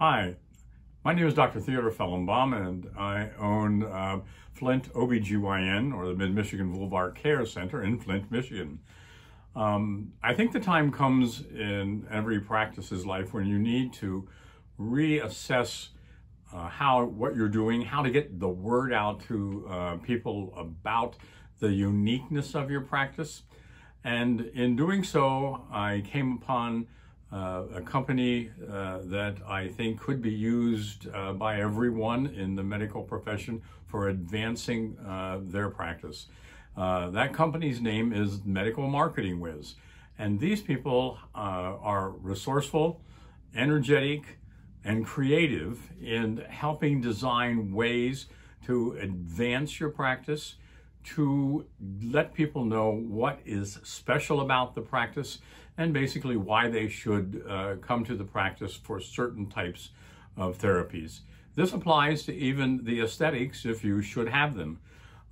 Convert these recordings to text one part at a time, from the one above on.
Hi, my name is Dr. Theodore Fellenbaum, and I own uh, Flint OBGYN, or the Mid-Michigan Vulvar Care Center in Flint, Michigan. Um, I think the time comes in every practice's life when you need to reassess uh, how what you're doing, how to get the word out to uh, people about the uniqueness of your practice. And in doing so, I came upon uh, a company uh, that I think could be used uh, by everyone in the medical profession for advancing uh, their practice. Uh, that company's name is Medical Marketing Whiz. And these people uh, are resourceful, energetic, and creative in helping design ways to advance your practice, to let people know what is special about the practice and basically why they should uh, come to the practice for certain types of therapies. This applies to even the aesthetics if you should have them.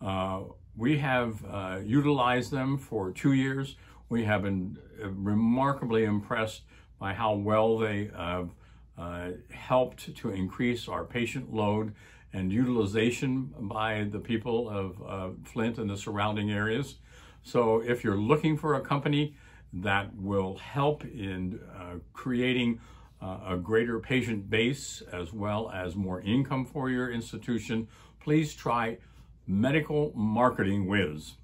Uh, we have uh, utilized them for two years. We have been uh, remarkably impressed by how well they have uh, helped to increase our patient load and utilization by the people of uh, Flint and the surrounding areas. So if you're looking for a company that will help in uh, creating uh, a greater patient base as well as more income for your institution, please try Medical Marketing Whiz.